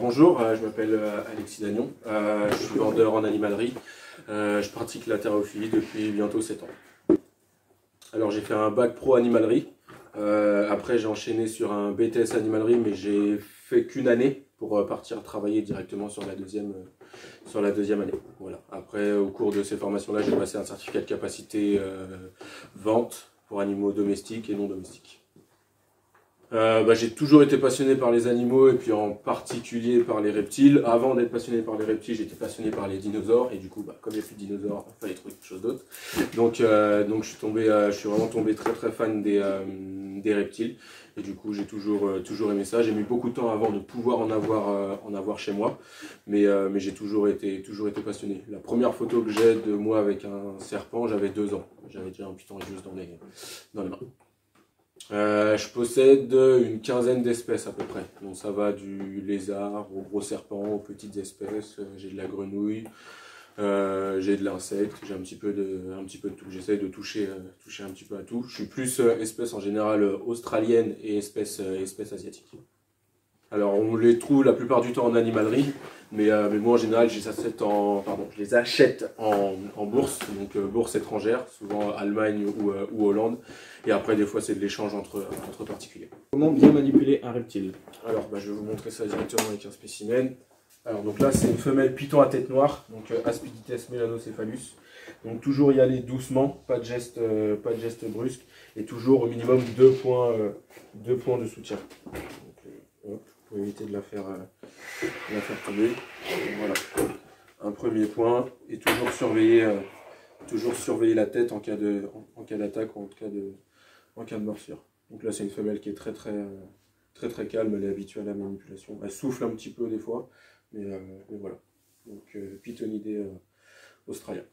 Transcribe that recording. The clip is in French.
bonjour, euh, je m'appelle euh, Alexis Dagnon, je suis vendeur en animalerie, je pratique la thérophilie depuis bientôt 7 ans. Alors j'ai fait un bac pro animalerie, après j'ai enchaîné sur un BTS animalerie mais j'ai fait qu'une année pour partir travailler directement sur la deuxième, sur la deuxième année. Voilà. Après au cours de ces formations-là j'ai passé un certificat de capacité vente pour animaux domestiques et non domestiques. Euh, bah, j'ai toujours été passionné par les animaux et puis en particulier par les reptiles. Avant d'être passionné par les reptiles, j'étais passionné par les dinosaures et du coup, bah, comme il n'y a plus de dinosaures, il fallait trouver quelque chose d'autre. Donc, euh, donc je suis tombé, euh, je suis vraiment tombé très très fan des, des reptiles et du coup, j'ai toujours toujours aimé ça. J'ai mis beaucoup de temps avant de pouvoir en avoir en avoir chez moi, mais mais j'ai toujours été toujours été passionné. La première photo que j'ai de moi avec un serpent, j'avais deux ans. J'avais déjà un python juste dans les dans les mains. Euh, je possède une quinzaine d'espèces à peu près. Donc ça va du lézard au gros serpent, aux petites espèces. Euh, j'ai de la grenouille, euh, j'ai de l'insecte, j'ai un petit peu de, un petit peu de tout. J'essaie de toucher, toucher un petit peu à tout. Je suis plus espèce en général australienne et espèce asiatique. Alors on les trouve la plupart du temps en animalerie, mais, euh, mais moi en général je les achète en, pardon, je les achète en, en bourse, donc euh, bourse étrangère, souvent Allemagne ou, euh, ou Hollande, et après des fois c'est de l'échange entre, entre particuliers. Comment bien manipuler un reptile? Alors bah, je vais vous montrer ça directement avec un spécimen. Alors donc là c'est une femelle python à tête noire, donc Aspidites melanocephalus. Donc toujours y aller doucement, pas de geste, pas de geste brusque, et toujours au minimum deux points, deux points de soutien pour éviter de la faire, euh, la faire tomber. voilà, un premier point et toujours surveiller, euh, toujours surveiller la tête en cas de, en, d'attaque ou en cas de, en cas de morsure. Donc là c'est une femelle qui est très très, euh, très très calme, elle est habituée à la manipulation. Elle souffle un petit peu des fois, mais, mais voilà. Donc pythonidé australien.